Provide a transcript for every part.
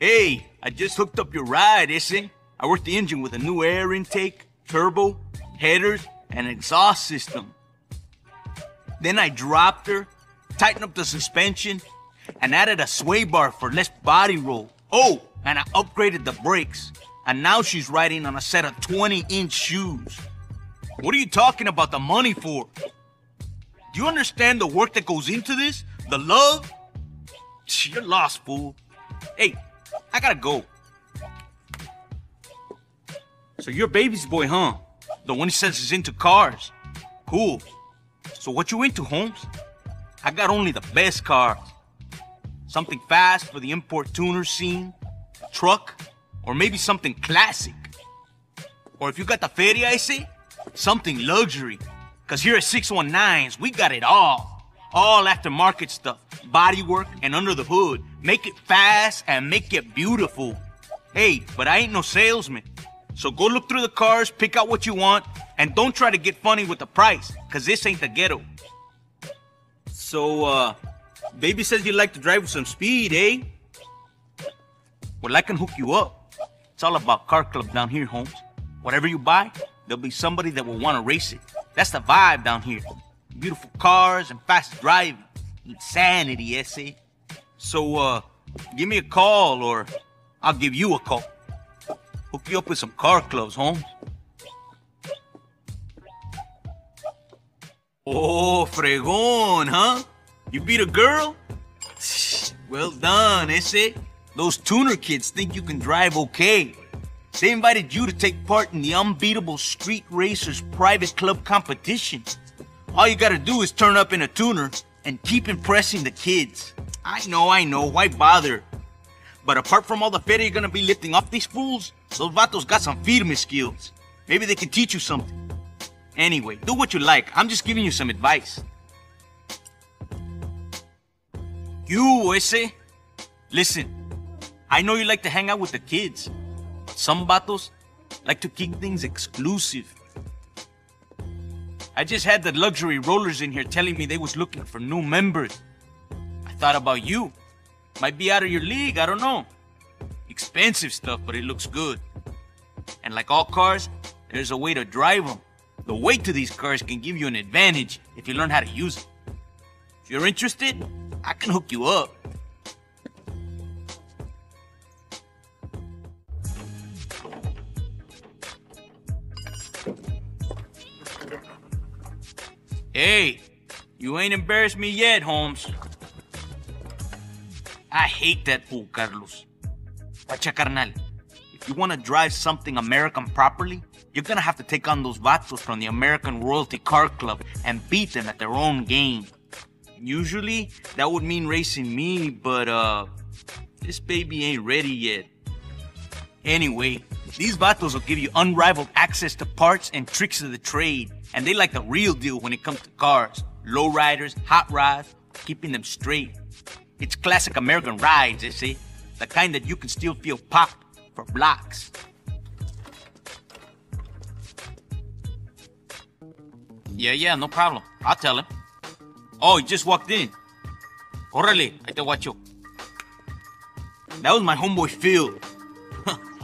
Hey, I just hooked up your ride, ese. I worked the engine with a new air intake, turbo, headers, and exhaust system. Then I dropped her, tightened up the suspension, and added a sway bar for less body roll. Oh, and I upgraded the brakes. And now she's riding on a set of 20 inch shoes. What are you talking about the money for? Do you understand the work that goes into this? The love? You're lost, fool. Hey, I gotta go. So you're baby's boy, huh? The one who says he's into cars. Cool. So what you into, Holmes? I got only the best cars. Something fast for the import tuner scene, a truck, or maybe something classic. Or if you got the feria, I say, something luxury. Cause here at 619s, we got it all. All aftermarket stuff, bodywork, and under the hood. Make it fast and make it beautiful. Hey, but I ain't no salesman. So go look through the cars, pick out what you want, and don't try to get funny with the price, cause this ain't the ghetto. So, uh, baby says you like to drive with some speed, eh? Well, I can hook you up. It's all about car club down here, Holmes. Whatever you buy, there'll be somebody that will want to race it. That's the vibe down here. Beautiful cars and fast driving. Insanity, ese. So, uh, give me a call or I'll give you a call. Hook you up with some car clubs, Holmes. Oh, fregón, huh? You beat a girl? Well done, ese. Those tuner kids think you can drive okay. They invited you to take part in the unbeatable Street Racers private club competition. All you gotta do is turn up in a tuner and keep impressing the kids. I know, I know, why bother? But apart from all the feria you're gonna be lifting off these fools, those vatos got some firme skills. Maybe they can teach you something. Anyway, do what you like. I'm just giving you some advice. You, ese. Listen, I know you like to hang out with the kids. Some vatos like to keep things exclusive. I just had the luxury rollers in here telling me they was looking for new members. I thought about you. Might be out of your league, I don't know. Expensive stuff, but it looks good. And like all cars, there's a way to drive them. The weight to these cars can give you an advantage if you learn how to use it. If you're interested, I can hook you up. Hey, you ain't embarrassed me yet, Holmes. I hate that fool, Carlos. Pacha carnal, if you want to drive something American properly, you're gonna have to take on those vatos from the American Royalty Car Club and beat them at their own game. Usually, that would mean racing me, but uh, this baby ain't ready yet. Anyway, these vatos will give you unrivaled access to parts and tricks of the trade, and they like the real deal when it comes to cars, lowriders, hot rods, keeping them straight. It's classic American rides, you see, the kind that you can still feel pop for blocks. Yeah, yeah, no problem. I'll tell him. Oh, he just walked in. Órale, ahí te guacho. That was my homeboy Phil.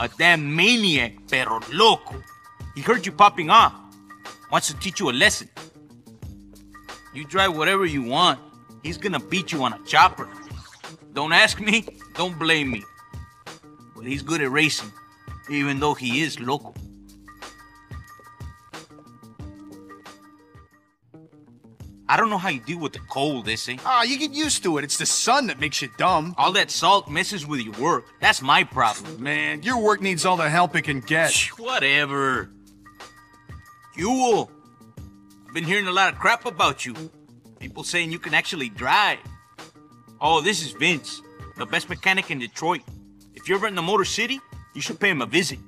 A damn maniac, pero loco. He heard you popping off. Wants to teach you a lesson. You drive whatever you want. He's gonna beat you on a chopper. Don't ask me, don't blame me. But he's good at racing, even though he is local. I don't know how you deal with the cold, Issy. Ah, you get used to it. It's the sun that makes you dumb. All that salt messes with your work. That's my problem. Man, your work needs all the help it can get. Shh, Whatever. Huel, I've been hearing a lot of crap about you. People saying you can actually drive. Oh, this is Vince, the best mechanic in Detroit. If you're ever in the Motor City, you should pay him a visit.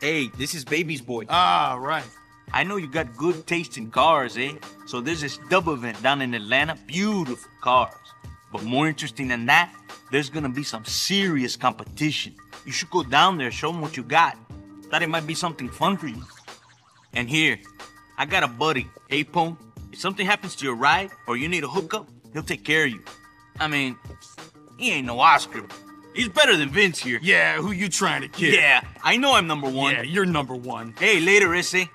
Hey, this is Baby's boy. Ah, right. I know you got good taste in cars, eh? So there's this dub event down in Atlanta, beautiful cars. But more interesting than that, there's gonna be some serious competition. You should go down there, show them what you got. Thought it might be something fun for you. And here, I got a buddy, Apone. If something happens to your ride or you need a hookup, he'll take care of you. I mean, he ain't no Oscar. He's better than Vince here. Yeah, who you trying to kid? Yeah, I know I'm number one. Yeah, you're number one. Hey, later, Issy.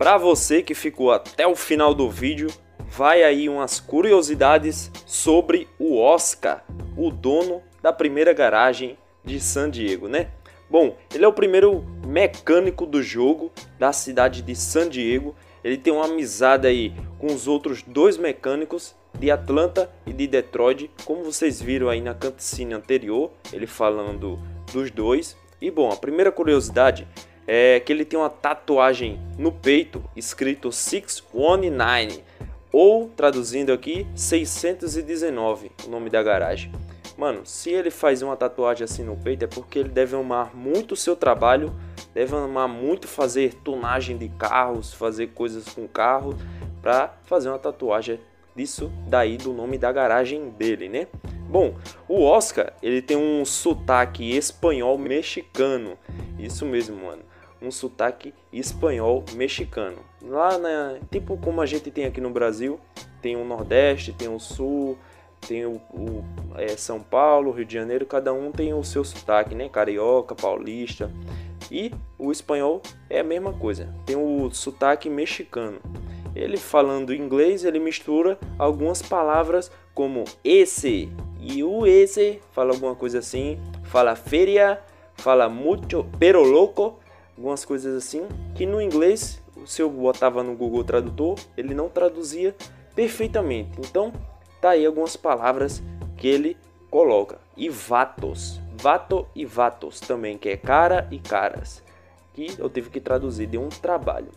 Para você que ficou até o final do vídeo, vai aí umas curiosidades sobre o Oscar, o dono da primeira garagem de San Diego, né? Bom, ele é o primeiro mecânico do jogo da cidade de San Diego. Ele tem uma amizade aí com os outros dois mecânicos de Atlanta e de Detroit, como vocês viram aí na cutscene anterior, ele falando dos dois. E bom, a primeira curiosidade é que ele tem uma tatuagem no peito escrito 619 ou traduzindo aqui 619, o nome da garagem. Mano, se ele faz uma tatuagem assim no peito é porque ele deve amar muito o seu trabalho, deve amar muito fazer tunagem de carros, fazer coisas com carro para fazer uma tatuagem disso daí do nome da garagem dele, né? Bom, o Oscar, ele tem um sotaque espanhol mexicano. Isso mesmo, mano um sotaque espanhol mexicano. Lá na, tipo como a gente tem aqui no Brasil, tem o Nordeste, tem o Sul, tem o, o é, São Paulo, Rio de Janeiro, cada um tem o seu sotaque, né? Carioca, paulista. E o espanhol é a mesma coisa, tem o sotaque mexicano. Ele falando inglês, ele mistura algumas palavras como esse e o esse, fala alguma coisa assim, fala feria, fala mucho pero loco algumas coisas assim, que no inglês, se eu botava no Google Tradutor, ele não traduzia perfeitamente. Então, tá aí algumas palavras que ele coloca. E vatos, vato e vatos também, que é cara e caras, que eu tive que traduzir de um trabalho.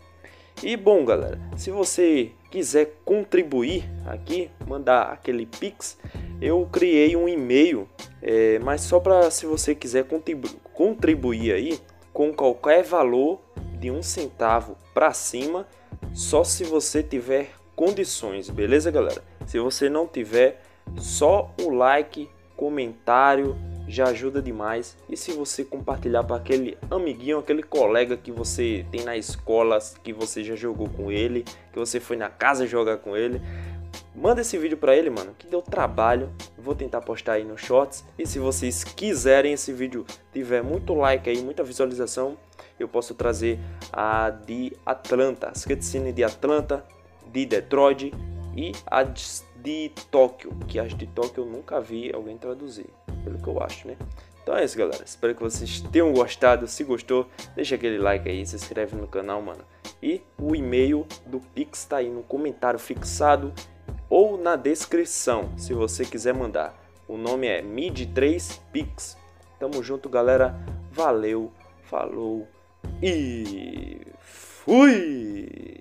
E bom, galera, se você quiser contribuir aqui, mandar aquele pix, eu criei um e-mail, é, mas só para se você quiser contribu contribuir aí, com qualquer valor de um centavo para cima, só se você tiver condições, beleza, galera? Se você não tiver, só o like, comentário já ajuda demais. E se você compartilhar para aquele amiguinho, aquele colega que você tem na escola, que você já jogou com ele, que você foi na casa jogar com ele, Manda esse vídeo para ele, mano, que deu trabalho. Vou tentar postar aí no Shorts. E se vocês quiserem esse vídeo tiver muito like aí, muita visualização, eu posso trazer a de Atlanta, as cutscenes de Atlanta, de Detroit e a de Tóquio, que as de Tóquio eu nunca vi alguém traduzir, pelo que eu acho, né? Então é isso, galera. Espero que vocês tenham gostado. Se gostou, deixa aquele like aí, se inscreve no canal, mano. E o e-mail do Pix tá aí no comentário fixado ou na descrição, se você quiser mandar. O nome é Mid3Pix. Tamo junto, galera. Valeu, falou e fui!